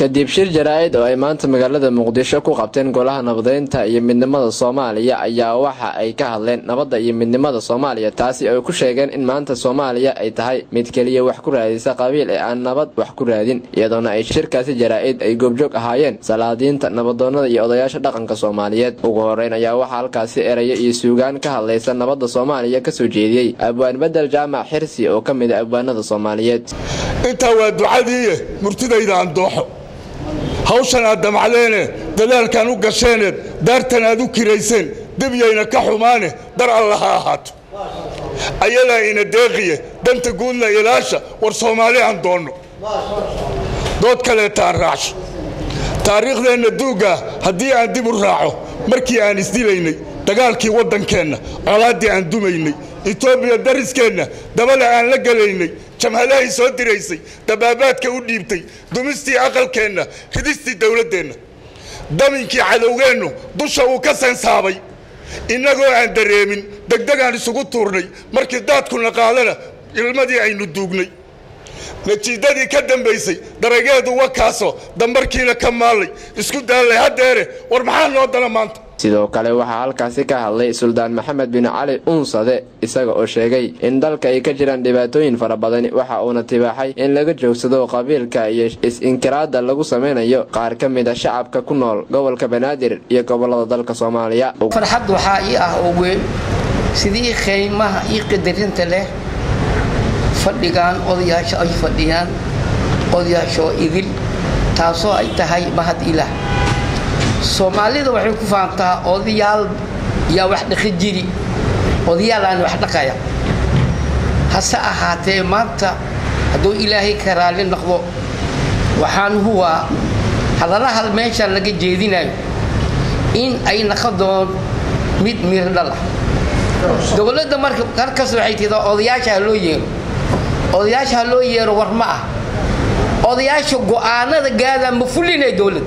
kadib shir jaraa'id oo ay maanta magaalada muqdisho ku qabteen golaha nabadeynta iyo midnimada soomaaliya ayaa waxa ay ka hadleen nabadda iyo midnimada soomaaliya taasi ay ku sheegeen in maanta soomaaliya ay tahay mid keliya wax ku raadisa qabiil ee aan nabad wax ku raadin iyadoona ay shirkaasi jaraa'id ay goobjoog ahaayeen salaadiinta nabadoonnada iyo odayaasha dhaqanka soomaaliyeed. Ugu horeyn ayaa waxaa halkaasi eraya iyo suugaan ka hadlaysa nabadda soomaaliya ka soo jeediyey abwaan bedel jaamac xirsi oo ka mid a abwaanada soomaaliyeed hawshan aad damcdeene dadaalkan u gasheeneed daartan aad u kirayseen debyayna ka xumaane dar alla ha ahaato ayadaa ina deeqiye danta guudna ilaasha war soomaali aan doonno. Dood kaleetaan raacsho taariikhdeenna duuggaa haddii aan dib u raaco markii aan isdilaynay dagaalkii waddankeenna colaaddii aan dumaynay etoobiya dariskeenna dabada aan la gelaynay jamhadahay soo diraysay dabaabaadka u dhiibtay dumistii aqalkeenna ridistii dowladdeenna daminkii cadowgeennu dusha uu ka sansaabay innagoo aan dareemin degdegaan isugu tuurnay markii daadkuna qaadana ilmadii aynu duugnay. Najiidadii ka dambaysay darageedu wakaaso dambarkiina ka maallay isku daallay haddeere war maxaa noo dana maanta sidoo kale waxaa halkaasi ka hadlay suldaan maxamed bin cali unsade isaga oo sheegay in dalka ay ka jiraan dhibaatooyin fara badani waxa uuna tibaaxay in laga joogsado qabiilka iyo is-inkiraadda lagu samaynayo qaar ka mid a shacabka ku nool gobolka banaadir iyo gobollada dalka soomaaliya. Farxad waxaa ii ah oo weyn sidii khaymaha io qadarinta leh fadhigaan odayaasha ay fadhiyaan odayaashoo idil taasoo ay tahay mahad ilaah soomaalida waxay ku faantaa odayaal yaa wax dhaqi jiri. Odayaal aan wax dhaqaya. Hase ahaatee maanta hadduu ilaahay ka raalli noqdo waxaan huwaa hadallahal meeshaan laga jeedinayo in ay naqon doon mid mirdhala dowladda marka halkas waxay tidaa odayaasha ha loo yeero. Odayaasha ha loo yeero war ma ah. Odayaasha go'aanada gaadaan ma fulinay dowladda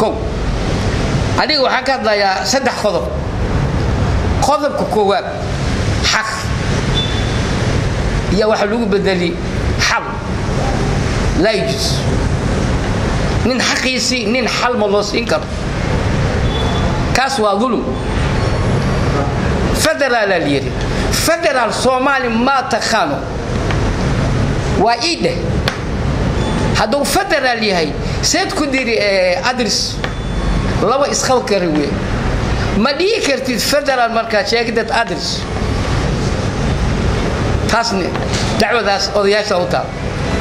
kow aniga waxaan ka hadlayaa saddex qodob qodobka koowaad xaq iyo waxa lagu bedeli xal laa yujus nin xaqiisii nin xal ma loo siin karo kaas waa dulum federaalaa la yidhi federaal soomaali maa taqaano waa ii dheh hadduu federaal yahay seed ku diri adris laba isqal kari wey ma dhihi kartid federaal markaad sheegdad adris taasne dacwadaas odayaasha u taal.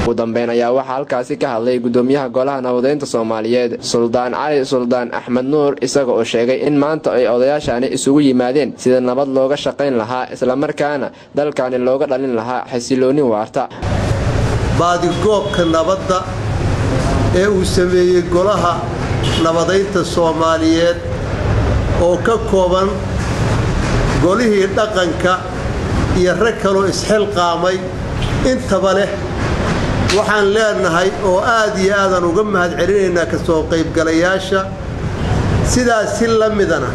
Ugu ayaa waxaa halkaasi ka hadlay gudoomiyaha golaha nabadeynta soomaaliyeed suldaan cali suldaan axmed nuur isaga oo sheegay in maanta ay odayaashani isugu yimaadeen sida nabad looga shaqayn lahaa islamarkaana dalkani looga dhalin lahaa xasilooni waarta ee uu sameeyey golaha nabadaynta soomaaliyeed oo ka kooban golihii dhaqanka iyo rag kaloo isxilqaamay intaba leh waxaan leenahay oo aad iyo aadaan uga mahad celinaynaa ka soo qaybgalayaasha sidaas si la midana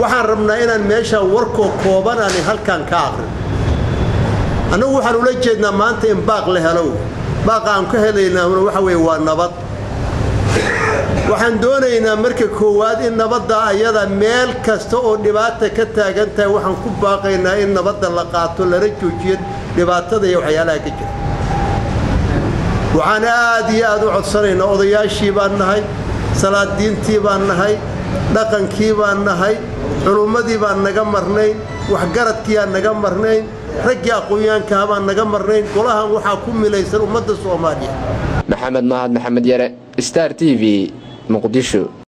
waxaan rabnaa inaan meeshaan warkoo koobanaani halkaan ka aqrin waxaan ula jeednaa maanta in baaq la helow baaqa aan ka helaynaahuna waxa weeye waa nabad waxaan doonaynaa marka koowaad in nabadda ayada meel kasta oo dhibaata ka taagan tahay waxaan ku baaqaynaa in nabadda la qaato lana joojiyo dhibaatada iyo waxyaalaha ka jira waxaan aad iyo aad u codsanaynaa odayaashii baan nahay salaadiintii baan nahay dhaqankii baan nahay culummadii baan naga marnayn waxgaradkiiaan naga marnayn raggii aqoonyaankaha baan naga marnayn golahan waxaa ku milaysan ummadda soomaaliya. Maxamed mahad maxamed yare star t v muqdisho